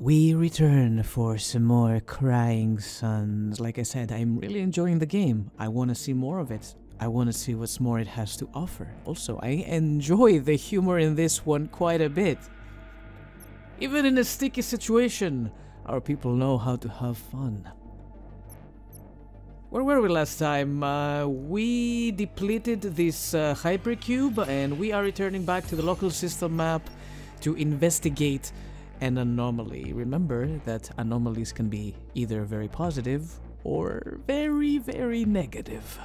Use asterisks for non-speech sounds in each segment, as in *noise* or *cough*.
We return for some more Crying Suns. Like I said, I'm really enjoying the game. I want to see more of it. I want to see what's more it has to offer. Also, I enjoy the humor in this one quite a bit. Even in a sticky situation, our people know how to have fun. Where were we last time? Uh, we depleted this uh, hypercube and we are returning back to the local system map to investigate an anomaly. Remember that anomalies can be either very positive or very, very negative.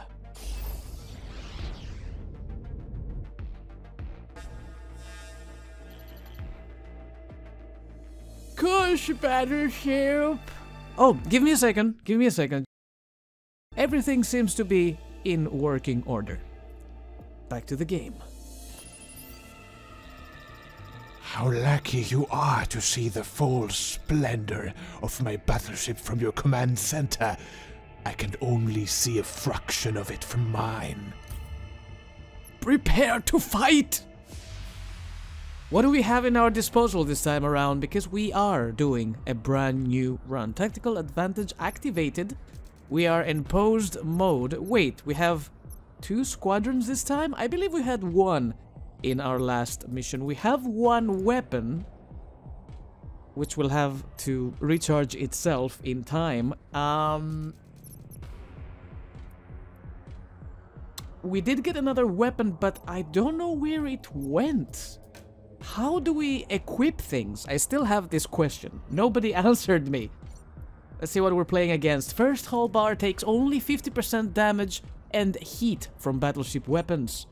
Kush battleship! Oh, give me a second. Give me a second. Everything seems to be in working order. Back to the game. How lucky you are to see the full splendor of my battleship from your command center. I can only see a fraction of it from mine. Prepare to fight! What do we have in our disposal this time around? Because we are doing a brand new run. Tactical advantage activated. We are in posed mode. Wait, we have two squadrons this time? I believe we had one in our last mission. We have one weapon, which will have to recharge itself in time. Um, we did get another weapon, but I don't know where it went. How do we equip things? I still have this question. Nobody *laughs* answered me. Let's see what we're playing against. First hull bar takes only 50% damage and heat from battleship weapons.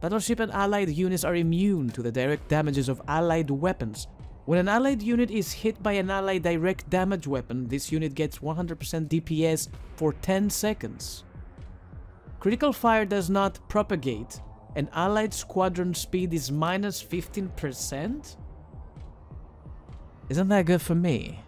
Battleship and allied units are immune to the direct damages of allied weapons. When an allied unit is hit by an allied direct damage weapon, this unit gets 100% DPS for 10 seconds. Critical fire does not propagate. An allied squadron speed is minus 15%? Isn't that good for me?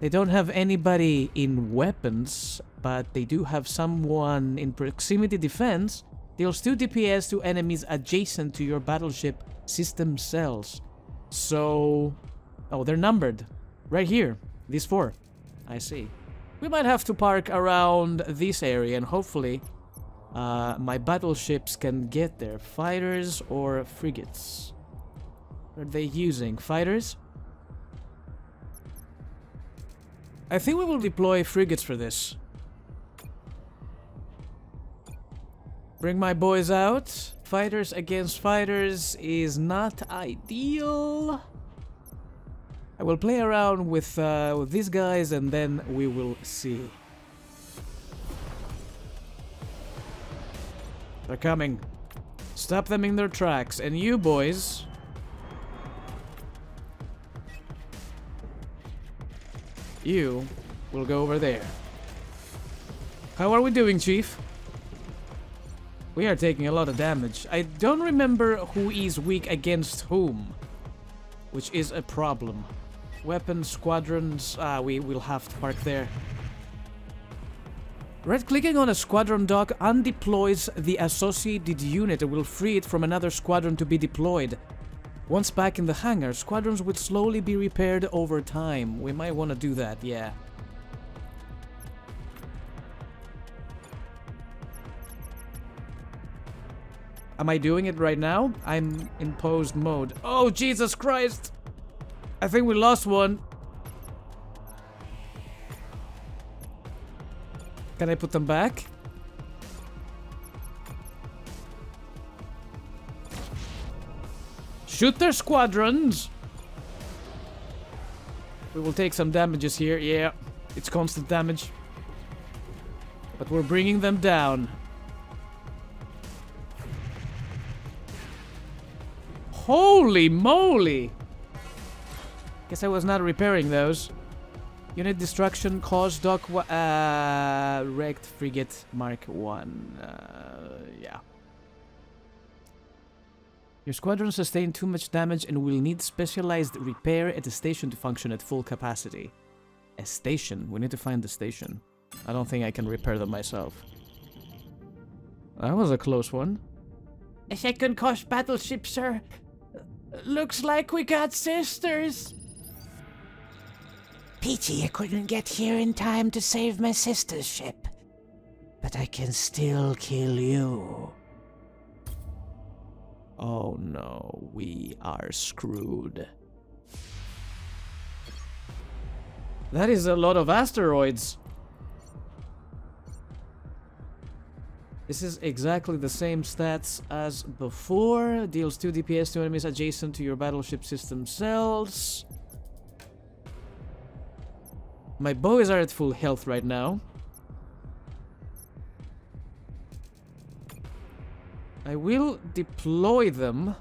They don't have anybody in weapons, but they do have someone in proximity defense Deals 2 DPS to enemies adjacent to your battleship system cells. So... Oh, they're numbered. Right here. These four. I see. We might have to park around this area and hopefully uh, my battleships can get there. Fighters or frigates? What are they using? Fighters? I think we will deploy frigates for this. Bring my boys out. Fighters against fighters is not ideal. I will play around with, uh, with these guys and then we will see. They're coming. Stop them in their tracks. And you boys... You will go over there. How are we doing, Chief? We are taking a lot of damage. I don't remember who is weak against whom. Which is a problem. Weapon squadrons... Ah, we will have to park there. Right-clicking on a squadron dock undeploys the associated unit and will free it from another squadron to be deployed. Once back in the hangar, squadrons would slowly be repaired over time. We might want to do that, yeah. Am I doing it right now? I'm in posed mode. Oh, Jesus Christ! I think we lost one. Can I put them back? Shoot their squadrons! We will take some damages here. Yeah, it's constant damage. But we're bringing them down. Holy moly! Guess I was not repairing those. Unit destruction caused dock uh, wrecked frigate Mark 1. Uh, yeah. Your squadron sustained too much damage and will need specialized repair at a station to function at full capacity. A station? We need to find the station. I don't think I can repair them myself. That was a close one. A second cost battleship, sir. Looks like we got sisters. Pity I couldn't get here in time to save my sister's ship. But I can still kill you. Oh no, we are screwed. That is a lot of asteroids. This is exactly the same stats as before. Deals 2 DPS to enemies adjacent to your battleship system cells. My bows are at full health right now. I will deploy them.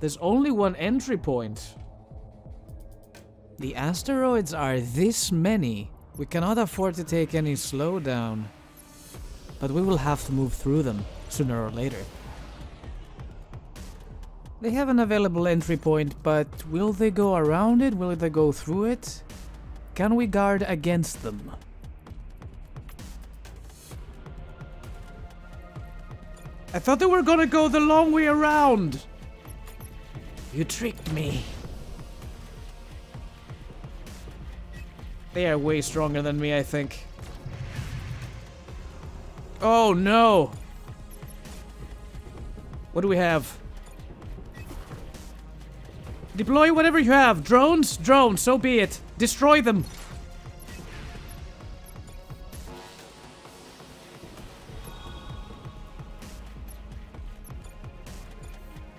There's only one entry point. The asteroids are this many. We cannot afford to take any slowdown. But we will have to move through them, sooner or later. They have an available entry point, but will they go around it? Will they go through it? Can we guard against them? I thought they were gonna go the long way around! You tricked me. They are way stronger than me, I think. Oh no! What do we have? Deploy whatever you have. Drones? Drones, so be it. Destroy them.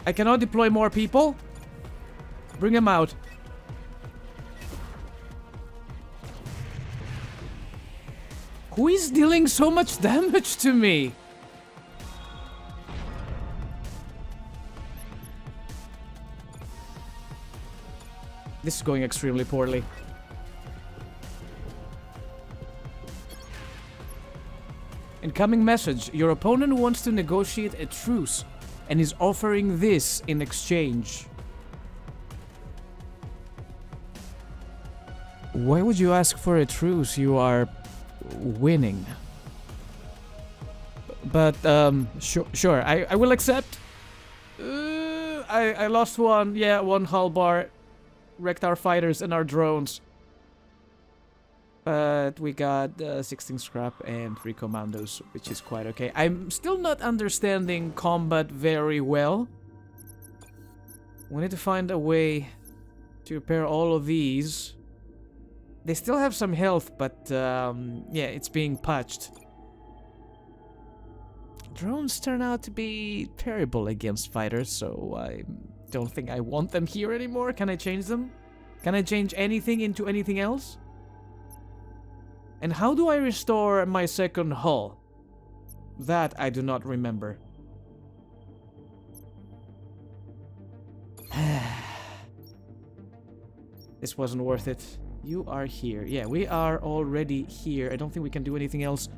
I cannot deploy more people. Bring them out. Dealing so much *laughs* damage to me? This is going extremely poorly. Incoming message. Your opponent wants to negotiate a truce and is offering this in exchange. Why would you ask for a truce? You are winning. But, um, sure, sure, I, I will accept. Uh, I, I lost one, yeah, one hull bar. Wrecked our fighters and our drones. But we got uh, 16 scrap and 3 commandos, which is quite okay. I'm still not understanding combat very well. We need to find a way to repair all of these. They still have some health, but um, yeah, it's being patched. Drones turn out to be terrible against fighters, so I don't think I want them here anymore. Can I change them? Can I change anything into anything else? And how do I restore my second hull? That I do not remember. *sighs* this wasn't worth it. You are here. Yeah, we are already here. I don't think we can do anything else.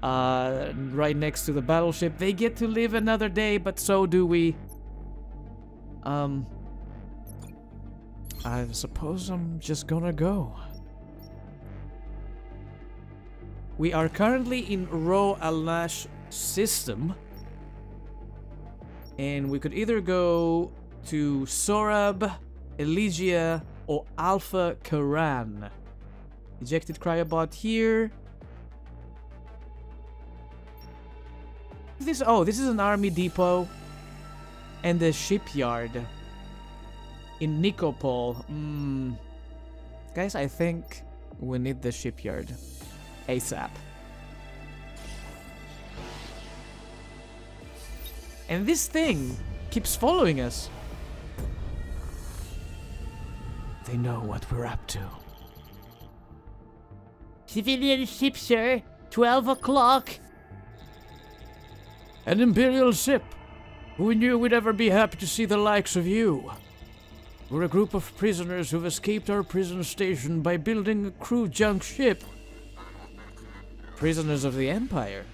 Uh, right next to the battleship. They get to live another day, but so do we. Um, I suppose I'm just gonna go. We are currently in Rho Alnash system. And we could either go to Sorab, Elygia, or Alpha Karan. Ejected cryobot here. This oh, this is an army depot and a shipyard in Nikopol. Mm. Guys, I think we need the shipyard ASAP. And this thing keeps following us. They know what we're up to. Civilian ship, sir. 12 o'clock. An Imperial ship. Who knew we'd ever be happy to see the likes of you? We're a group of prisoners who've escaped our prison station by building a crew junk ship. Prisoners of the Empire.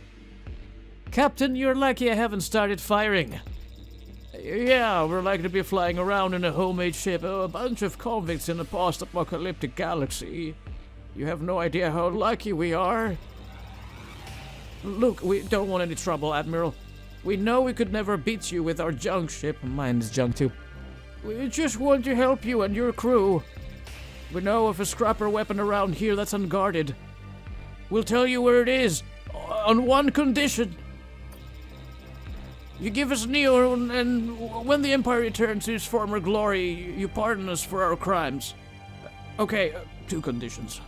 Captain, you're lucky I haven't started firing. Yeah, we're likely to be flying around in a homemade ship, a bunch of convicts in a post-apocalyptic galaxy. You have no idea how lucky we are. Look, we don't want any trouble, Admiral. We know we could never beat you with our junk ship. Mine is junk too. We just want to help you and your crew. We know of a scrapper weapon around here that's unguarded. We'll tell you where it is, on one condition. You give us neon, and when the Empire returns to its former glory, you pardon us for our crimes. Okay, uh, two conditions.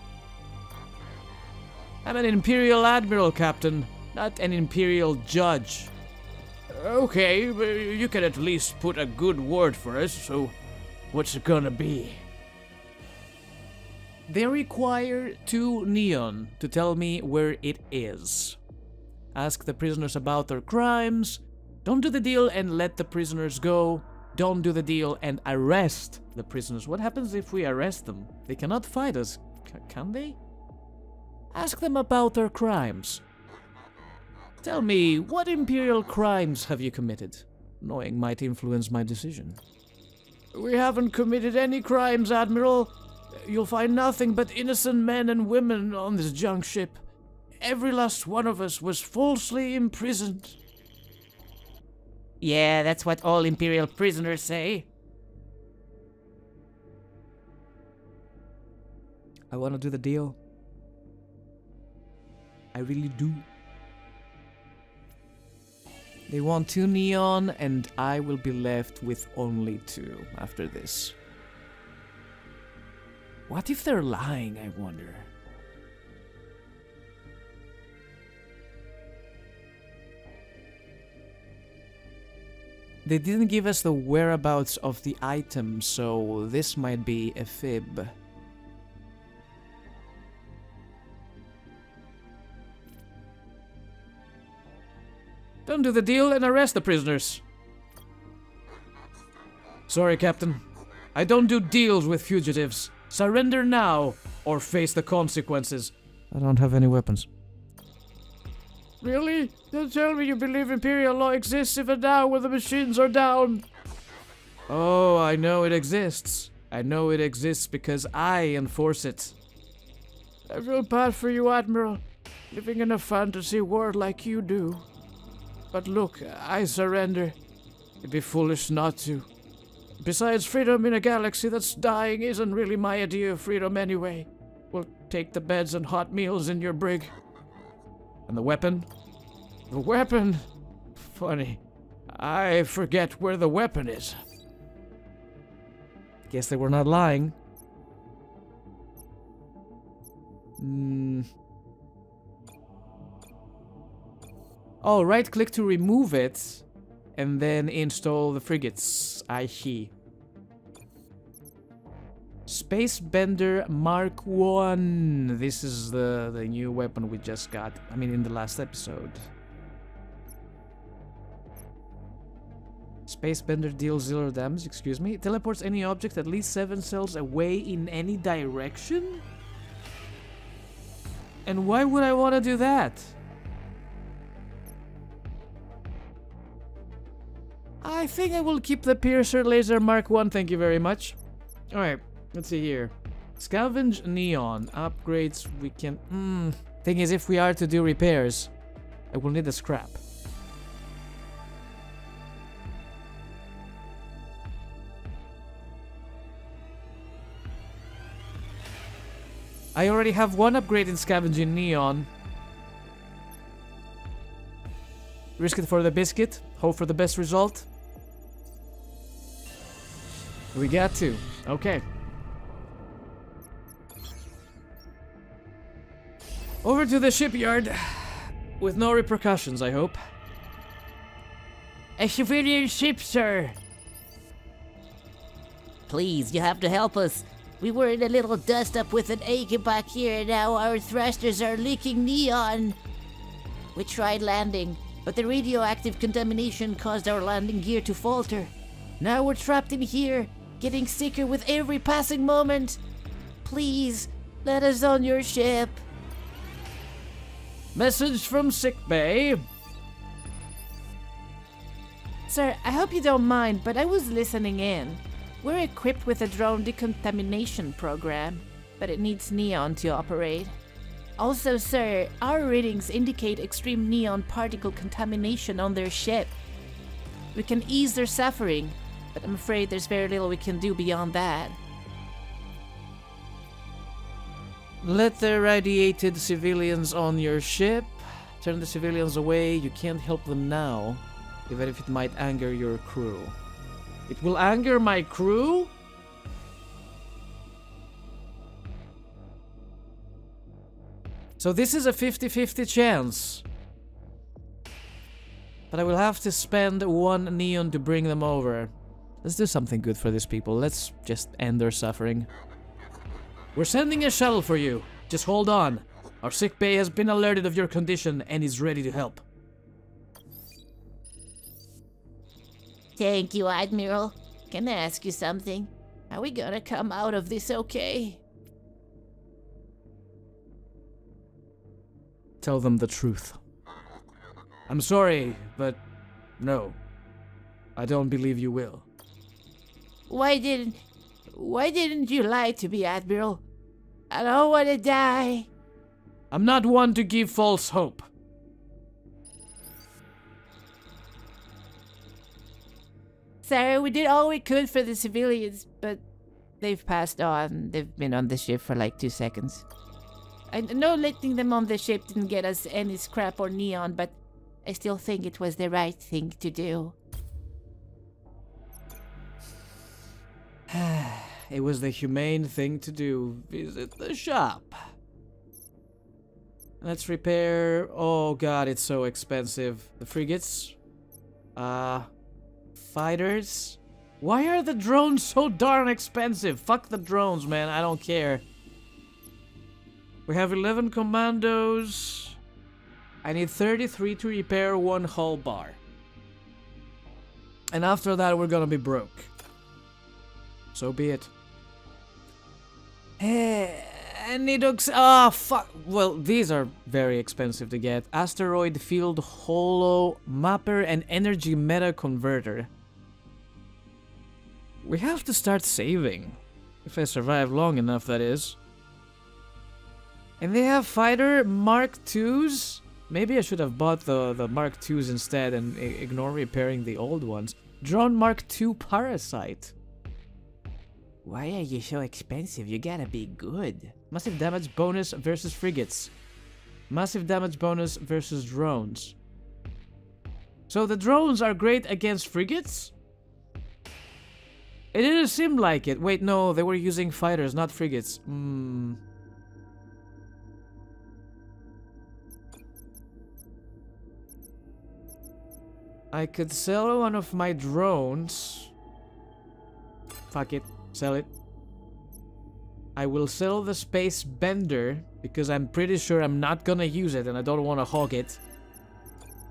I'm an Imperial Admiral, Captain, not an Imperial Judge. Okay, you can at least put a good word for us, so what's it gonna be? They require two neon to tell me where it is. Ask the prisoners about their crimes. Don't do the deal and let the prisoners go. Don't do the deal and arrest the prisoners. What happens if we arrest them? They cannot fight us, C- can they? Ask them about their crimes. Tell me, what imperial crimes have you committed? Knowing might influence my decision. We haven't committed any crimes, Admiral. You'll find nothing but innocent men and women on this junk ship. Every last one of us was falsely imprisoned. Yeah, that's what all Imperial prisoners say. I want to do the deal. I really do. They want two neon, and I will be left with only two after this. What if they're lying, I wonder? They didn't give us the whereabouts of the item, so this might be a fib. Don't do the deal and arrest the prisoners. Sorry, Captain. I don't do deals with fugitives. Surrender now or face the consequences. I don't have any weapons. Really? Don't tell me you believe Imperial law exists even now when the machines are down. Oh, I know it exists. I know it exists because I enforce it. I feel bad for you, Admiral, living in a fantasy world like you do. But look, I surrender. It'd be foolish not to. Besides, freedom in a galaxy that's dying isn't really my idea of freedom anyway. We'll take the beds and hot meals in your brig. And the weapon? The weapon? Funny. I forget where the weapon is. Guess they were not lying. Hmm. Oh, right click to remove it and then install the frigates. I see. Space Bender Mark 1. This is the, the new weapon we just got. I mean, in the last episode. Space Bender deals zero damage, excuse me. Teleports any object at least seven cells away in any direction? And why would I want to do that? I think I will keep the Piercer Laser Mark 1, thank you very much. Alright, let's see here. Scavenge Neon. Upgrades we can... Hmm. Thing is, if we are to do repairs, I will need the scrap. I already have one upgrade in Scavenging Neon. Risk it for the biscuit. Hope for the best result. We got to. Okay. Over to the shipyard. With no repercussions, I hope. A civilian ship, sir. Please, you have to help us. We were in a little dust up with an egg back here, and now our thrusters are leaking neon. We tried landing, but the radioactive contamination caused our landing gear to falter. Now we're trapped in here, getting sicker with every passing moment. Please, let us on your ship. Message from sickbay. Sir, I hope you don't mind, but I was listening in. We're equipped with a drone decontamination program, but it needs neon to operate. Also, sir, our readings indicate extreme neon particle contamination on their ship. We can ease their suffering, but I'm afraid there's very little we can do beyond that. Let the irradiated civilians on your ship. Turn the civilians away. You can't help them now, even if it might anger your crew. It will anger my crew? So this is a 50-50 chance. But I will have to spend one neon to bring them over. Let's do something good for these people. Let's just end their suffering. We're sending a shuttle for you. Just hold on. Our sick bay has been alerted of your condition and is ready to help. Thank you, Admiral. Can I ask you something? Are we gonna come out of this okay? Tell them the truth. I'm sorry, but no. I don't believe you will. Why didn't why didn't you lie to me, Admiral? I don't wanna die. I'm not one to give false hope. Sorry, we did all we could for the civilians, but they've passed on. They've been on the ship for like two seconds. I know letting them on the ship didn't get us any scrap or neon, but I still think it was the right thing to do. It was the humane thing to do. Visit the shop. Let's repair. Oh god, it's so expensive. The frigates. Uh. Fighters. Why are the drones so darn expensive? Fuck the drones, man. I don't care. We have 11 commandos. I need 33 to repair one hull bar. And after that, we're gonna be broke. So be it. Eh, Nidux. Ah, oh, fuck. Well, these are very expensive to get. Asteroid Field Holo Mapper and Energy Meta Converter. We have to start saving. If I survive long enough, that is. And they have fighter Mark IIs? Maybe I should have bought the, the Mark IIs instead and ignore repairing the old ones. Drone Mark II Parasite. Why are you so expensive? You gotta be good. Massive damage bonus versus frigates. Massive damage bonus versus drones. So the drones are great against frigates? It didn't seem like it. Wait, no, they were using fighters, not frigates. Hmm. I could sell one of my drones. Fuck it. Sell it. I will sell the space bender because I'm pretty sure I'm not gonna use it and I don't want to hog it.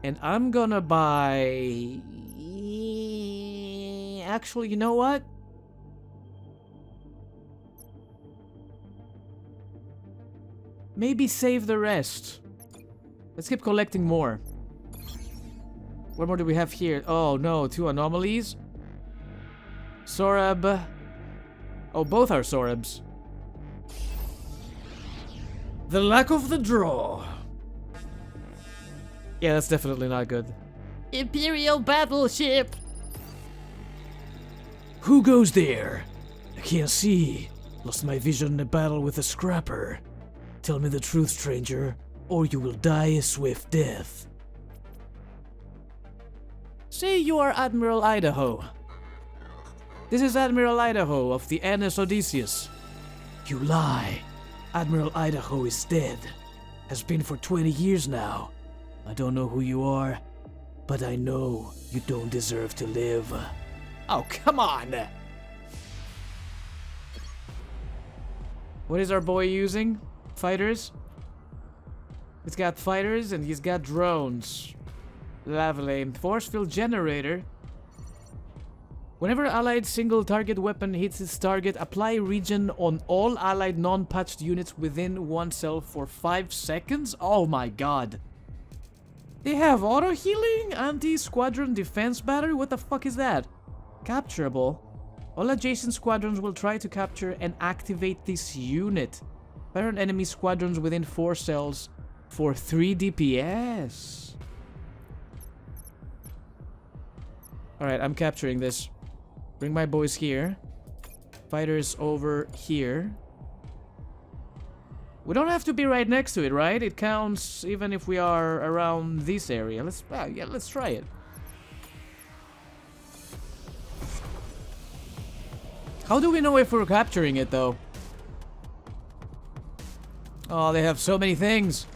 And I'm gonna buy... Actually, you know what? Maybe save the rest. Let's keep collecting more. What more do we have here? Oh no, two anomalies. Sorab. Oh, both are Sorabs. The lack of the draw. Yeah, that's definitely not good. Imperial battleship! Who goes there? I can't see. Lost my vision in a battle with a scrapper. Tell me the truth, stranger, or you will die a swift death. Say you are Admiral Idaho. This is Admiral Idaho of the NS Odysseus. You lie. Admiral Idaho is dead. Has been for 20 years now. I don't know who you are, but I know you don't deserve to live. Oh, come on! What is our boy using? Fighters? He's got fighters and he's got drones. Lovely. Force field generator. Whenever allied single target weapon hits its target, apply regen on all allied non-patched units within oneself for 5 seconds? Oh my god. They have auto healing? Anti-squadron defense battery? What the fuck is that? Capturable. All adjacent squadrons will try to capture and activate this unit. Fire on enemy squadrons within 4 cells for 3 DPS. Alright, I'm capturing this. Bring my boys here. Fighters over here. We don't have to be right next to it, right? It counts even if we are around this area. Let's, uh, yeah, let's try it. How do we know if we're capturing it, though? Oh, they have so many things.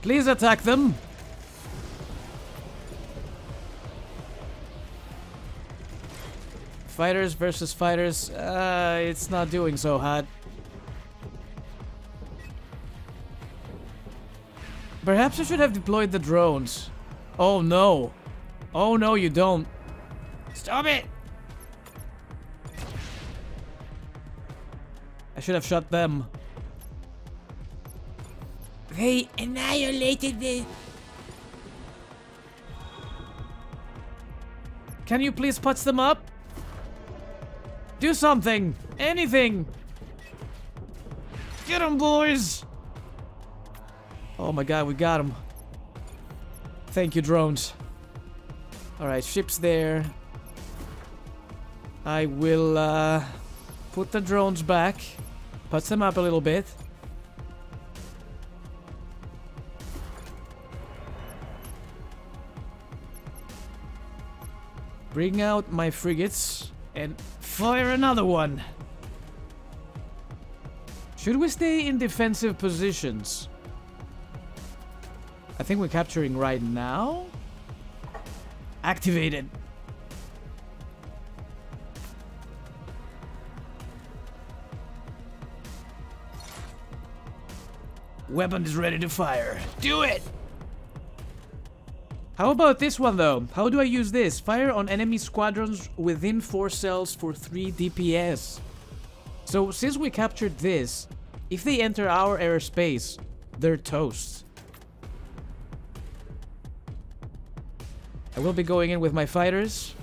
Please attack them. Fighters versus fighters. Uh, it's not doing so hot. Perhaps I should have deployed the drones. Oh no. Oh no, you don't. Stop it! I should have shot them. They annihilated the. Can you please patch them up? Do something! Anything! Get them, boys! Oh my god, we got them. Thank you, drones. Alright, ship's there. I will uh, put the drones back. Put them up a little bit. Bring out my frigates and fire another one. Should we stay in defensive positions? I think we're capturing right now. Activated. Weapon is ready to fire. Do it! How about this one though? How do I use this? Fire on enemy squadrons within 4 cells for 3 DPS. So since we captured this, if they enter our airspace, they're toast. I will be going in with my fighters.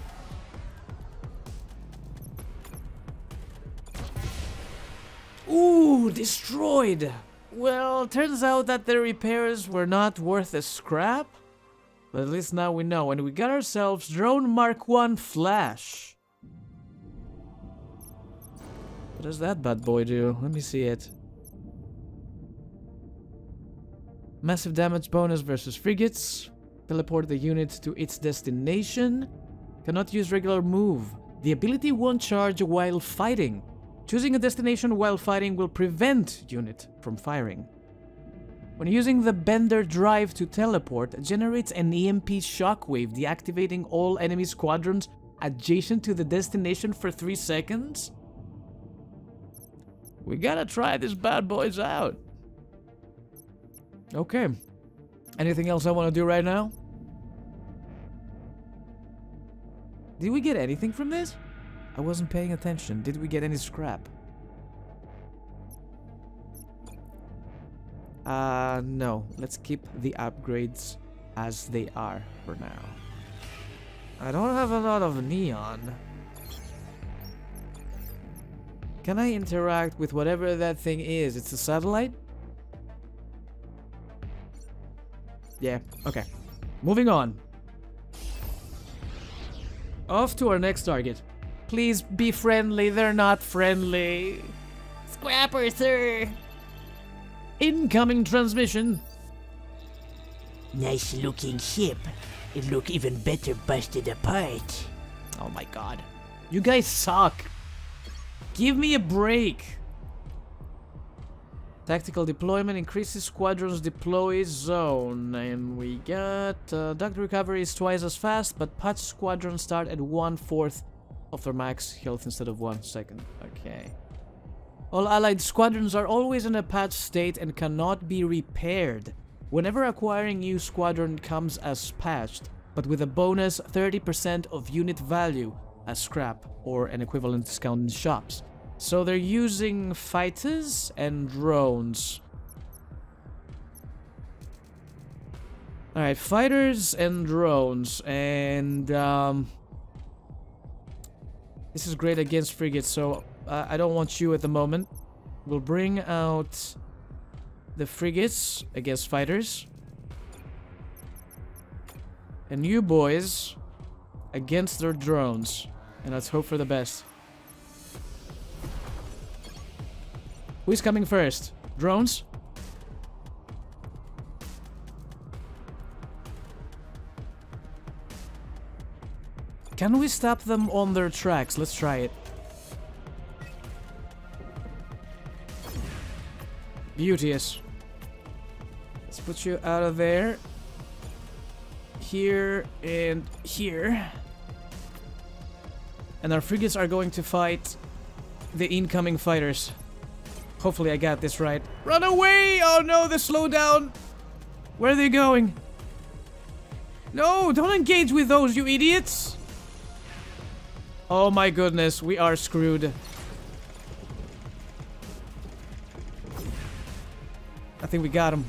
Ooh, destroyed! Well, turns out that the repairs were not worth a scrap. But at least now we know. And we got ourselves Drone Mark 1 Flash. What does that bad boy do? Let me see it. Massive damage bonus versus frigates. Teleport the unit to its destination. Cannot use regular move. The ability won't charge while fighting. Choosing a destination while fighting will prevent unit from firing. When using the Bender drive to teleport, generates an EMP shockwave deactivating all enemy squadrons adjacent to the destination for 3 seconds? We gotta try these bad boys out. Okay. Anything else I want to do right now? Did we get anything from this? I wasn't paying attention. Did we get any scrap? Uh, no. Let's keep the upgrades as they are for now. I don't have a lot of neon. Can I interact with whatever that thing is? It's a satellite? Yeah, okay. Moving on. Off to our next target. Please be friendly, they're not friendly. Scrapper, sir! Incoming transmission. Nice looking ship. It look even better busted apart. Oh my god. You guys suck. Give me a break. Tactical deployment increases squadrons deploy zone. And we got... Uh, duct recovery is twice as fast, but patch squadrons start at one-fourth of their max health instead of one second. Okay. All allied squadrons are always in a patch state and cannot be repaired. Whenever acquiring new squadron comes as patched, but with a bonus 30% of unit value as scrap or an equivalent discount in shops. So they're using fighters and drones. Alright, fighters and drones. And, um... This is great against frigates, so uh, I don't want you at the moment. We'll bring out the frigates against fighters. And you boys against their drones. And let's hope for the best. Who's coming first? Drones? Can we stop them on their tracks? Let's try it. Beauteous. Let's put you out of there. Here and here. And our frigates are going to fight the incoming fighters. Hopefully I got this right. Run away! Oh no, they slow down. Where are they going? No, don't engage with those, you idiots! Oh my goodness, we are screwed. I think we got him.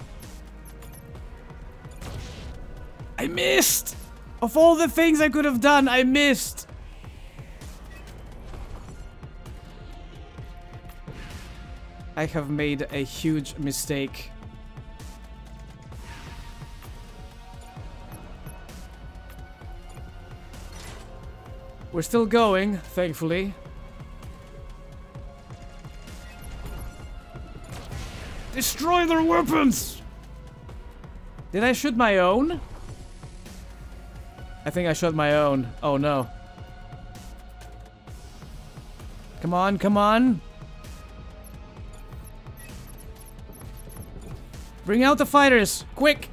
I missed! Of all the things I could have done, I missed! I have made a huge mistake. We're still going, thankfully. Destroy their weapons! Did I shoot my own? I think I shot my own. Oh no. Come on, come on. Bring out the fighters, quick!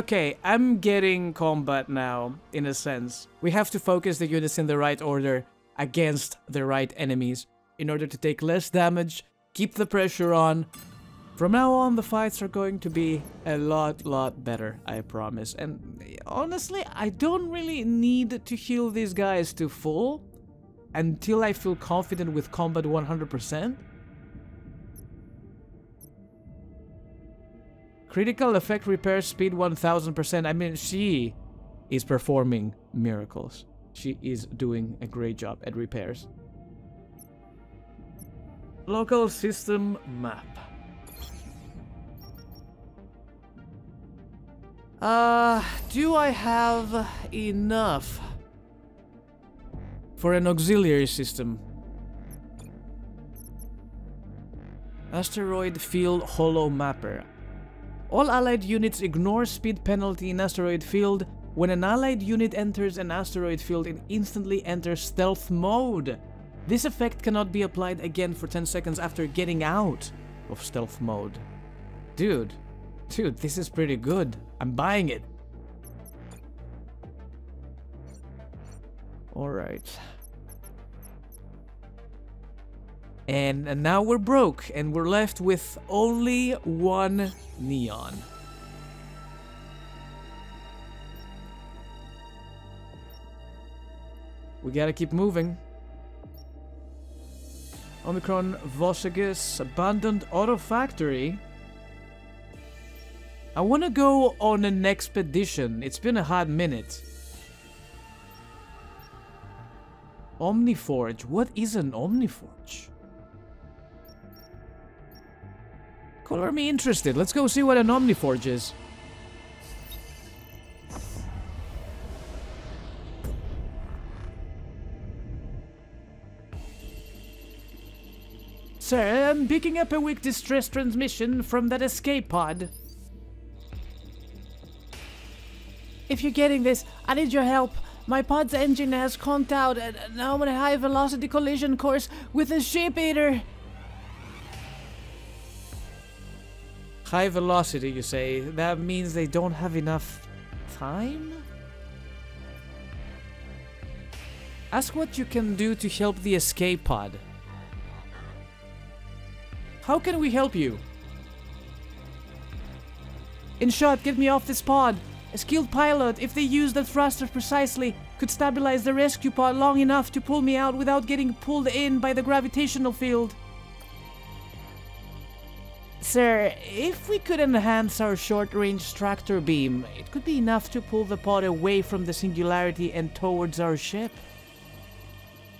Okay, I'm getting combat now, in a sense. We have to focus the units in the right order against the right enemies in order to take less damage, keep the pressure on. From now on, the fights are going to be a lot, lot better, I promise. And honestly, I don't really need to heal these guys to full until I feel confident with combat 100%. Critical effect repair speed 1000%. I mean, she is performing miracles. She is doing a great job at repairs. Local system map. Uh, do I have enough for an auxiliary system? Asteroid Field Holo Mapper. All allied units ignore speed penalty in asteroid field. When an allied unit enters an asteroid field, it instantly enters stealth mode. This effect cannot be applied again for 10 seconds after getting out of stealth mode. Dude, dude, this is pretty good. I'm buying it. Alright. And, now we're broke, and we're left with only one neon. We gotta keep moving. Omicron Vosagus Abandoned Auto Factory. I wanna go on an expedition. It's been a hot minute. Omniforge. What is an Omniforge? Color me interested. Let's go see what an Omniforge is. Sir, I'm picking up a weak distress transmission from that escape pod. If you're getting this, I need your help. My pod's engine has conked out and now I'm on a high velocity collision course with a ship eater. High velocity, you say? That means they don't have enough time? Ask what you can do to help the escape pod. How can we help you? In short, get me off this pod. A skilled pilot, if they use the thruster precisely, could stabilize the rescue pod long enough to pull me out without getting pulled in by the gravitational field. Sir, if we could enhance our short-range tractor beam, it could be enough to pull the pod away from the singularity and towards our ship.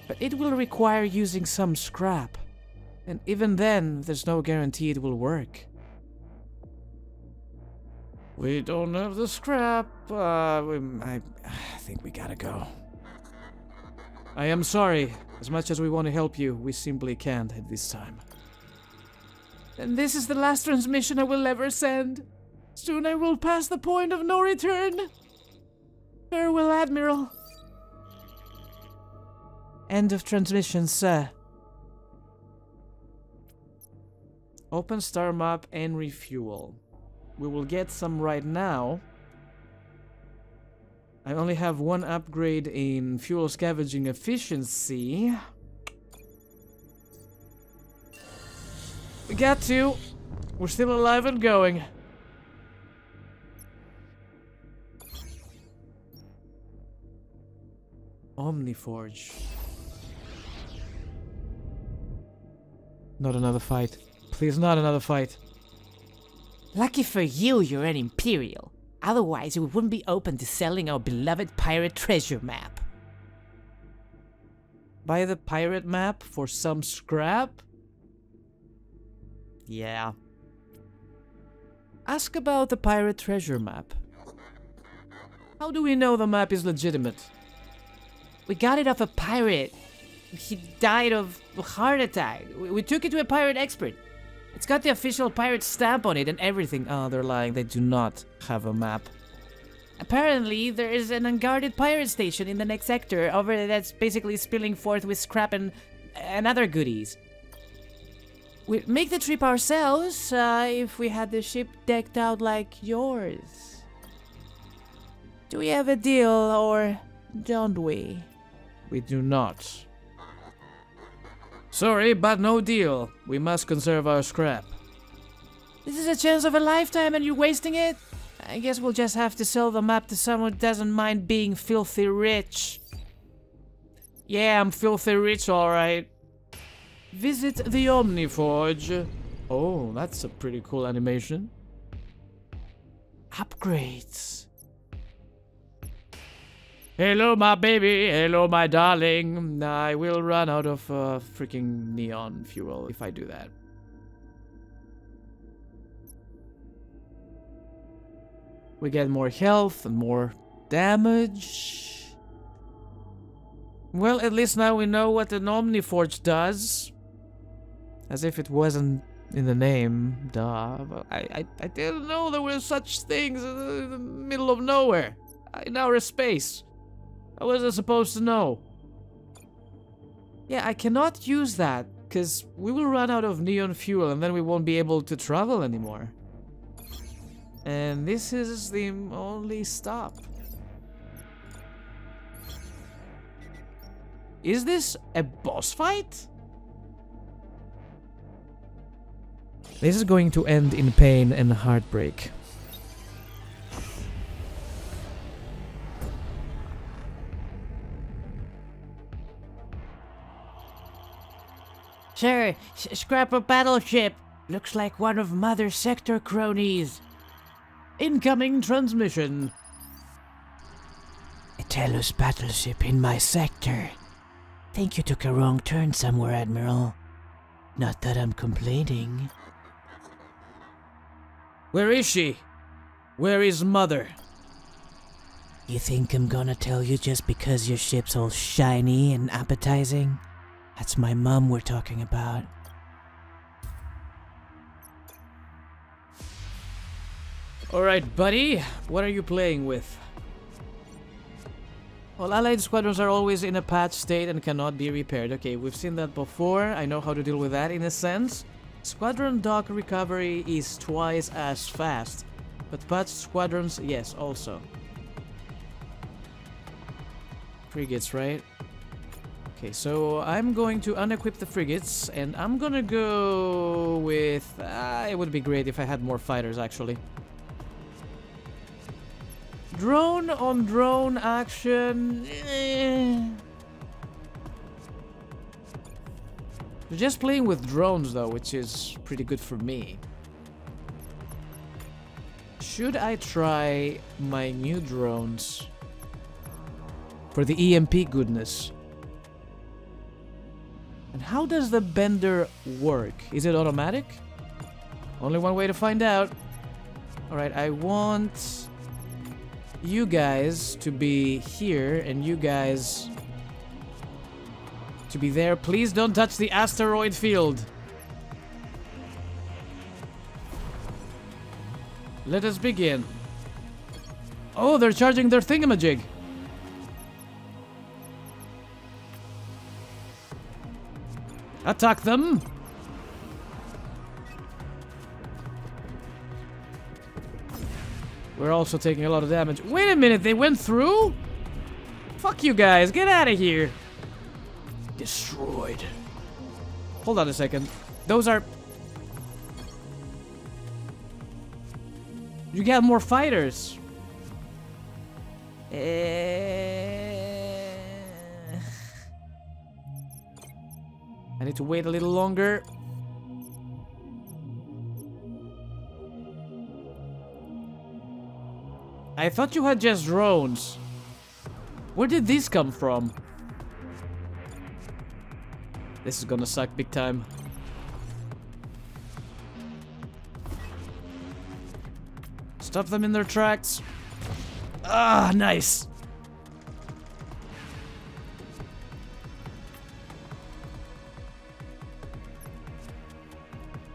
But it will require using some scrap. And even then, there's no guarantee it will work. We don't have the scrap. Uh, we, I, I think we gotta go. I am sorry. As much as we want to help you, we simply can't at this time. And this is the last transmission I will ever send. Soon I will pass the point of no return. Farewell, Admiral. End of transmission, sir. Open star map and refuel. We will get some right now. I only have one upgrade in fuel scavenging efficiency. We got to. We're still alive and going. Omniforge. Not another fight. Please, not another fight. Lucky for you, you're an Imperial. Otherwise, we wouldn't be open to selling our beloved pirate treasure map. Buy the pirate map for some scrap? Yeah. Ask about the pirate treasure map. How do we know the map is legitimate? We got it off a pirate. He died of a heart attack. We, took it to a pirate expert. It's got the official pirate stamp on it and everything. Oh, they're lying. They do not have a map. Apparently, there is an unguarded pirate station in the next sector over that's basically spilling forth with scrap and, and other goodies. We'd make the trip ourselves uh, if we had the ship decked out like yours. Do we have a deal or don't we? We do not. Sorry, but no deal. We must conserve our scrap. This is a chance of a lifetime and you're wasting it? I guess we'll just have to sell the map to someone who doesn't mind being filthy rich. Yeah, I'm filthy rich, alright. Visit the Omniforge. Oh, that's a pretty cool animation. Upgrades. Hello, my baby. Hello, my darling. I will run out of uh, freaking neon fuel if I do that. We get more health and more damage. Well, at least now we know what an Omniforge does. As if it wasn't in the name, duh. I, I, I didn't know there were such things in the middle of nowhere. In outer space. I wasn't supposed to know. Yeah, I cannot use that, because we will run out of neon fuel and then we won't be able to travel anymore. And this is the only stop. Is this a boss fight? This is going to end in pain and heartbreak. Sir, scrap a battleship. Looks like one of Mother Sector cronies. Incoming transmission. A Telus battleship in my sector. Think you took a wrong turn somewhere, Admiral. Not that I'm complaining. Where is she? Where is Mother? You think I'm gonna tell you just because your ship's all shiny and appetizing? That's my mum we're talking about. Alright, buddy. What are you playing with? Well, allied squadrons are always in a patch state and cannot be repaired. Okay, we've seen that before. I know how to deal with that in a sense. Squadron dock recovery is twice as fast. But patch squadrons, yes, also. Frigates, right? Okay, so I'm going to unequip the frigates, and I'm gonna go with... Uh, it would be great if I had more fighters, actually. Drone on drone action... Eh. We're just playing with drones, though, which is pretty good for me. Should I try my new drones? For the EMP goodness. And how does the bender work? Is it automatic? Only one way to find out. Alright, I want you guys to be here and you guys to be there. Please don't touch the asteroid field. Let us begin. Oh, they're charging their thingamajig. Attack them! We're also taking a lot of damage. Wait a minute, they went through? Fuck you guys, get out of here. Destroyed. Hold on a second. Those are... You got more fighters. Eh... I need to wait a little longer. I thought you had just drones. Where did these come from? This is gonna suck big time. Stop them in their tracks. Ah, nice.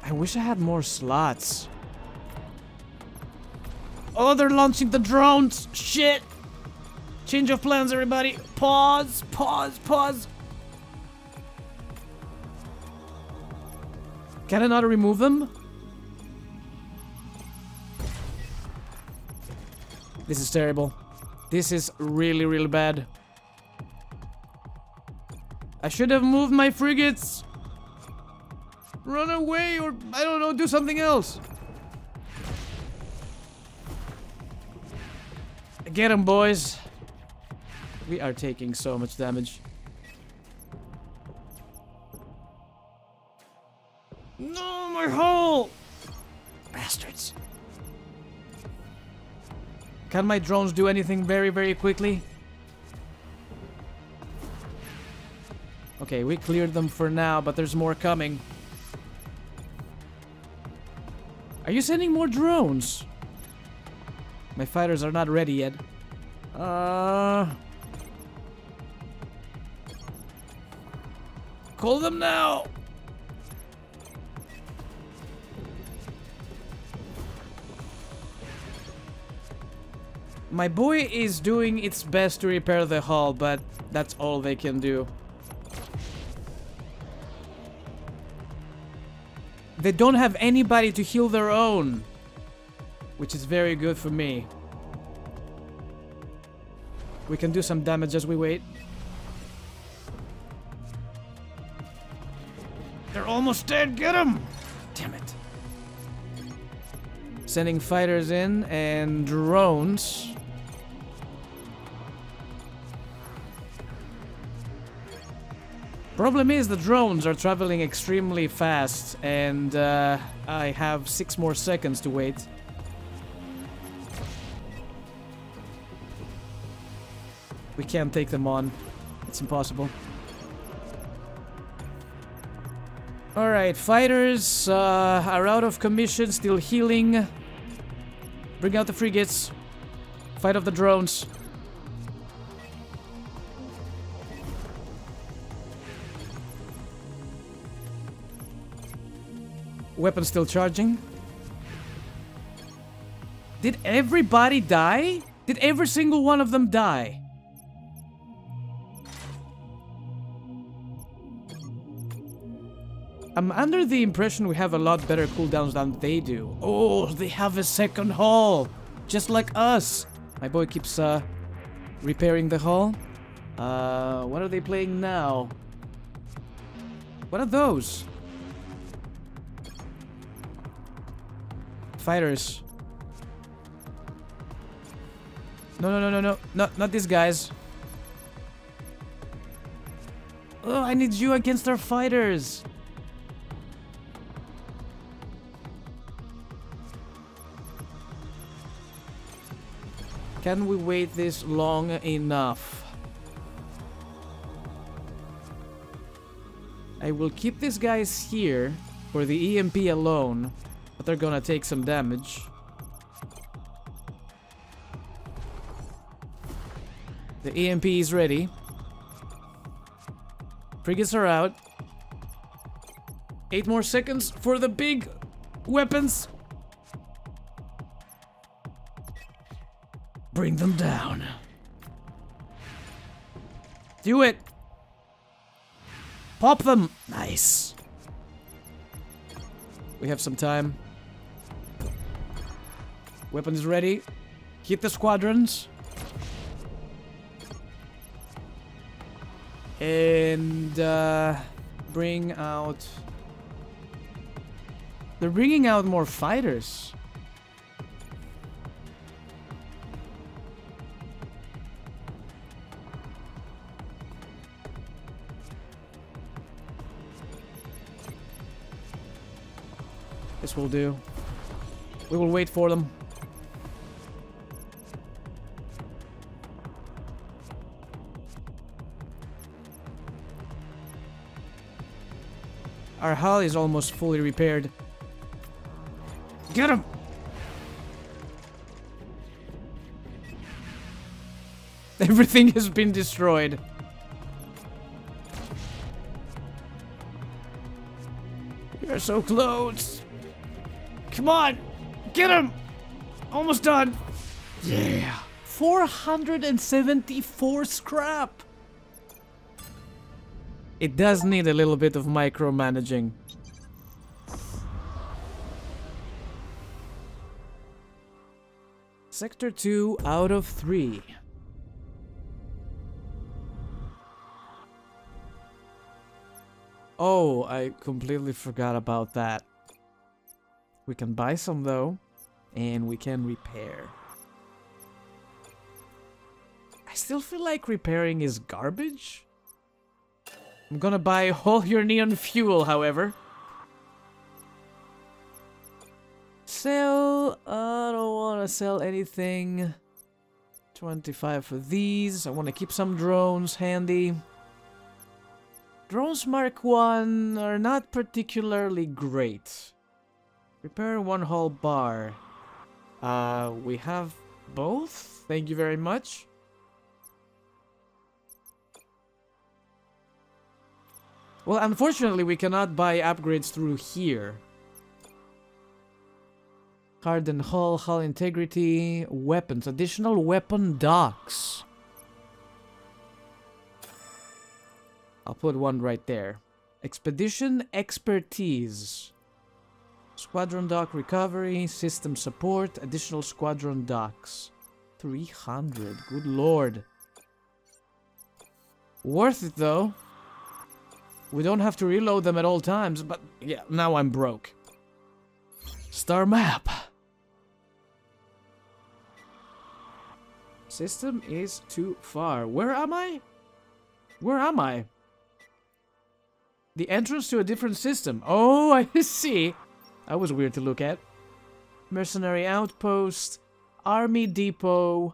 I wish I had more slots. Oh, they're launching the drones. Shit. Change of plans, everybody. Pause, pause, pause. Can I not remove them? This is terrible. This is really, really bad. I should have moved my frigates. Run away or, I don't know, do something else. Get him, boys. We are taking so much damage. Can my drones do anything very, very quickly? Okay, we cleared them for now, but there's more coming. Are you sending more drones? My fighters are not ready yet. Uh... Call them now! My boy is doing its best to repair the hull, but that's all they can do. They don't have anybody to heal their own. Which is very good for me. We can do some damage as we wait. They're almost dead, get them! Damn it. Sending fighters in and drones. Problem is the drones are traveling extremely fast and uh, I have six more seconds to wait. We can't take them on. It's impossible. Alright, fighters uh, are out of commission, still healing. Bring out the frigates. Fight off the drones. Weapon still charging. Did everybody die? Did every single one of them die? I'm under the impression we have a lot better cooldowns than they do. Oh, they have a second hull! Just like us! My boy keeps, uh, repairing the hull. Uh, what are they playing now? What are those? Fighters. No, no, no, no, no. Not, not these guys. Oh, I need you against our fighters. Can we wait this long enough? I will keep these guys here for the EMP alone, but they're gonna take some damage. The EMP is ready. Frigates are out. Eight more seconds for the big weapons. Bring them down. Do it. Pop them. Nice. We have some time. Weapons ready. Hit the squadrons. And uh, bring out... They're bringing out more fighters. This will do. We will wait for them. Our hull is almost fully repaired. Get him! *laughs* Everything has been destroyed. Are so close. Come on! Get him! Almost done! Yeah! 474 scrap! It does need a little bit of micromanaging. Sector 2 out of 3. Oh, I completely forgot about that. We can buy some though, and we can repair. I still feel like repairing is garbage. I'm gonna buy all your neon fuel, however. Sell, I don't wanna sell anything. 25 for these. I wanna keep some drones handy. Drones Mark 1 are not particularly great. Repair one hull bar. Uh, we have both. Thank you very much. Well, unfortunately, we cannot buy upgrades through here. Hardened hull, hull integrity, weapons, additional weapon docks. I'll put one right there. Expedition expertise. Squadron dock recovery, system support, additional squadron docks. 300, good lord. Worth it though. We don't have to reload them at all times, but yeah, now I'm broke. Star map. System is too far. Where am I? Where am I? The entrance to a different system. Oh, *laughs* I see. That was weird to look at. Mercenary outpost, army depot,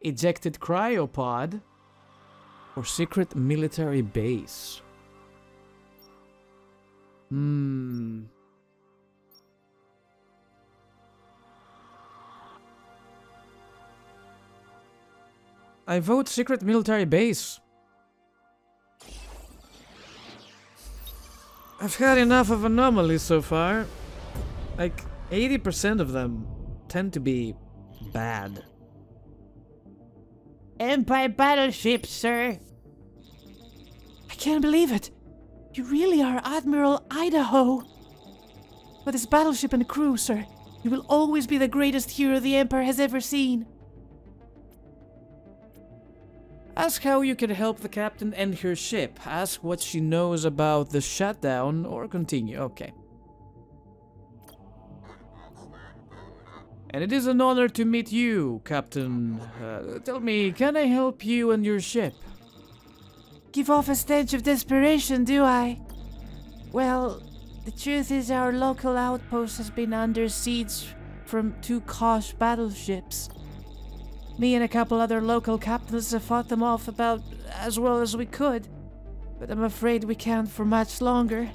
ejected cryopod, or secret military base. Hmm. I vote secret military base. I've had enough of anomalies so far. Like, 80% of them tend to be bad. Empire battleship, sir. I can't believe it. You really are Admiral Idaho. With this battleship and crew, sir, you will always be the greatest hero the Empire has ever seen. Ask how you can help the captain and her ship. Ask what she knows about the shutdown, or continue. Okay. And it is an honor to meet you, Captain. Uh, tell me, can I help you and your ship? Give off a stench of desperation, do I? Well, the truth is our local outpost has been under siege from two Kosh battleships. Me and a couple other local captains have fought them off about as well as we could, but I'm afraid we can't for much longer.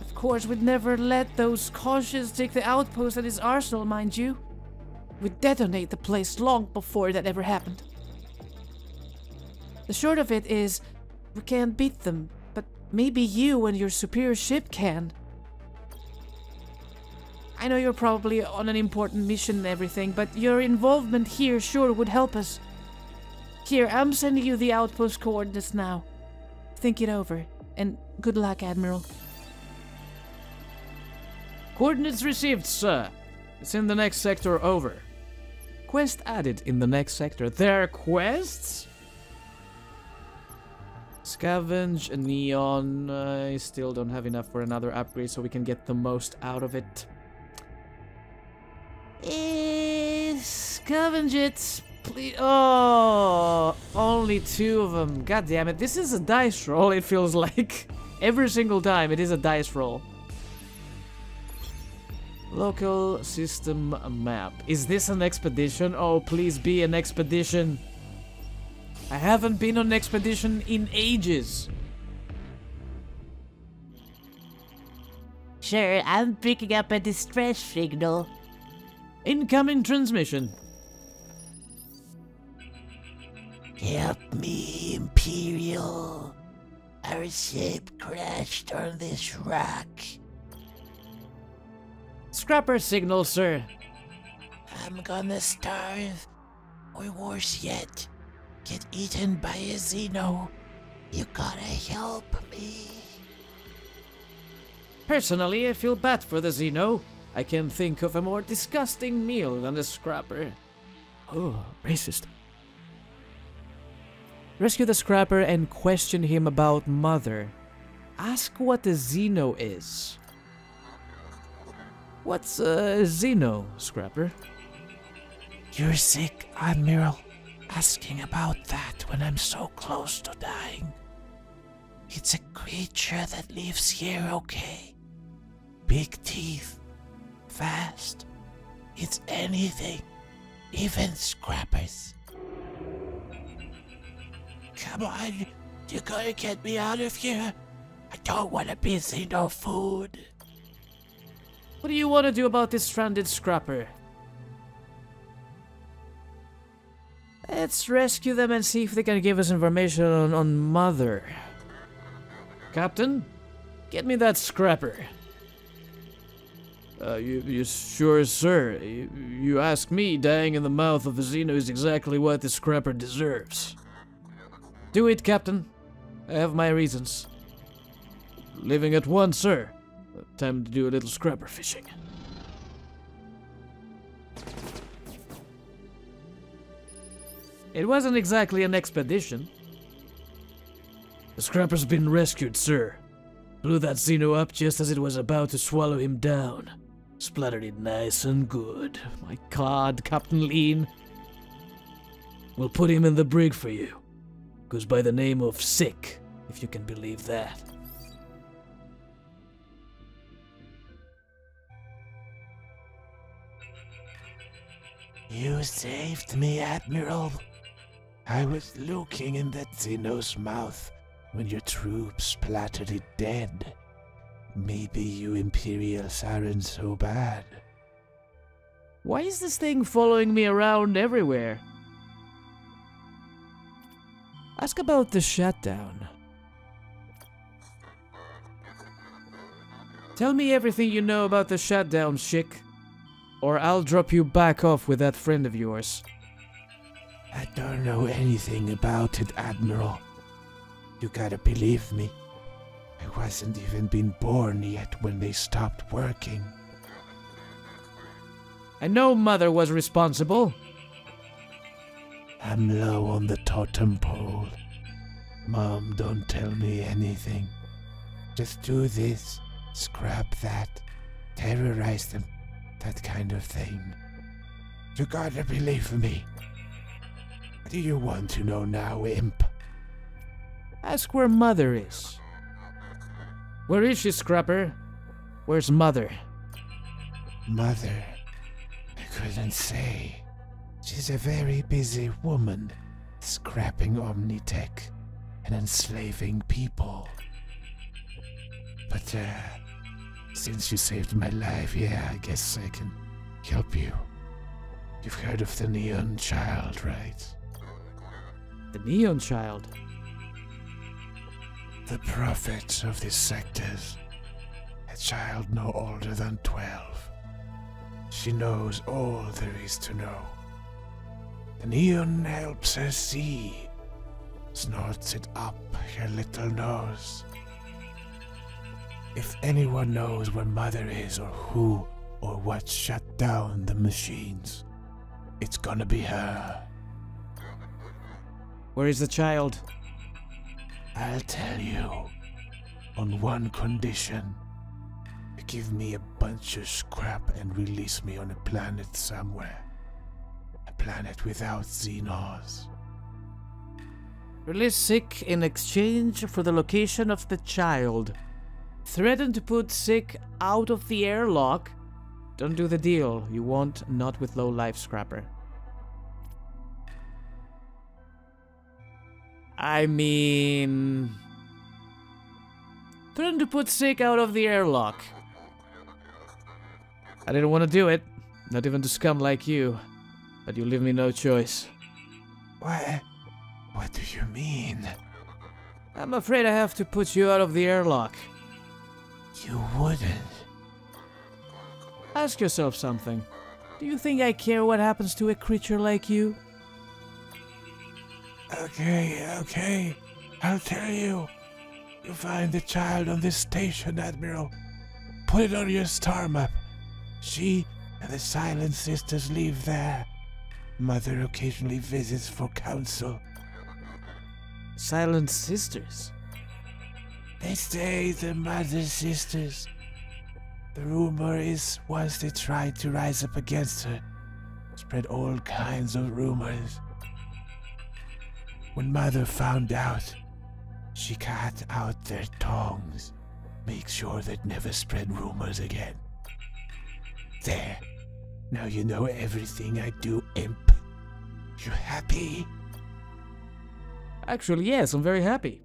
Of course, we'd never let those Koshes take the outpost at his arsenal, mind you. We'd detonate the place long before that ever happened. The short of it is, we can't beat them, but maybe you and your superior ship can. I know you're probably on an important mission and everything, but your involvement here sure would help us. Here, I'm sending you the outpost coordinates now. Think it over, and good luck, Admiral. Coordinates received, sir. It's in the next sector over. Quest added in the next sector. There are quests? Scavenge, neon. I still don't have enough for another upgrade so we can get the most out of it. Eh, scavenge it, please. Oh, only two of them. God damn it. This is a dice roll, it feels like. *laughs* Every single time, it is a dice roll. Local system map. Is this an expedition? Oh, please be an expedition. I haven't been on an expedition in ages. Sure, I'm picking up a distress signal. Incoming transmission. Help me, Imperial. Our ship crashed on this rock. Scrapper signal, sir. I'm gonna starve. Or worse yet, get eaten by a Xeno. You gotta help me. Personally, I feel bad for the Xeno. I can think of a more disgusting meal than the scrapper. Oh, racist. Rescue the scrapper and question him about Mother. Ask what a Xeno is. What's a Xeno, Scrapper? You're sick, Admiral. Asking about that when I'm so close to dying. It's a creature that lives here, okay? Big teeth. Fast. It's anything. Even scrappers. Come on. You gotta get me out of here. I don't wanna be seen no food. What do you want to do about this stranded scrapper? Let's rescue them and see if they can give us information on, on Mother. Captain, get me that scrapper. Uh, you, you sure, sir? You, you ask me, dying in the mouth of the Xeno is exactly what the scrapper deserves. Do it, Captain. I have my reasons. Living at once, sir. Time to do a little scrapper fishing. It wasn't exactly an expedition. The scrapper's been rescued, sir. Blew that Xeno up just as it was about to swallow him down. Splattered it nice and good. My god, Captain Lean. We'll put him in the brig for you. Goes by the name of Sick, if you can believe that. You saved me, Admiral. I was looking in that Xeno's mouth when your troops splattered it dead. Maybe you Imperials aren't so bad. Why is this thing following me around everywhere? Ask about the shutdown. Tell me everything you know about the shutdown, Schick. Or I'll drop you back off with that friend of yours. I don't know anything about it, Admiral. You gotta believe me. I wasn't even been born yet when they stopped working. I know Mother was responsible. I'm low on the totem pole. Mom, don't tell me anything. Just do this, scrap that, terrorize them, that kind of thing. You gotta believe me. Do you want to know now, imp? Ask where Mother is. Where is she, Scrapper? Where's Mother? Mother, I couldn't say. She's a very busy woman, scrapping Omnitech and enslaving people. But, uh, since you saved my life, yeah, I guess I can help you. You've heard of the Neon Child, right? The Neon Child. The prophet of these sectors. A child no older than twelve. She knows all there is to know. The neon helps her see, snorts it up her little nose. If anyone knows where Mother is or who or what shut down the machines, it's gonna be her. Where is the child? I'll tell you. On one condition. You give me a bunch of scrap and release me on a planet somewhere. A planet without Xenos. Release Sick in exchange for the location of the child. Threaten to put Sick out of the airlock. Don't do the deal. You won't, not with low life scrapper. I mean. Threaten to put Sick out of the airlock. I didn't want to do it, not even to scum like you, but you leave me no choice. What? What do you mean? I'm afraid I have to put you out of the airlock. You wouldn't. Ask yourself something. Do you think I care what happens to a creature like you? Okay, okay. I'll tell you. You find the child on this station, Admiral. Put it on your star map. She and the Silent Sisters live there. Mother occasionally visits for counsel. Silent Sisters. They say the Mother Sisters. The rumor is once they tried to rise up against her, spread all kinds of rumors. When Mother found out, she cut out their tongues. Make sure they'd never spread rumors again. There. Now you know everything I do, imp. You happy? Actually, yes, I'm very happy.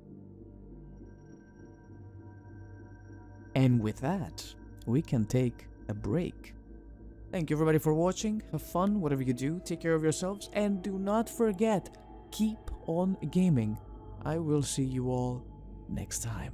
And with that, we can take a break. Thank you everybody for watching. Have fun, whatever you do. Take care of yourselves. And do not forget, keep on gaming. I will see you all next time.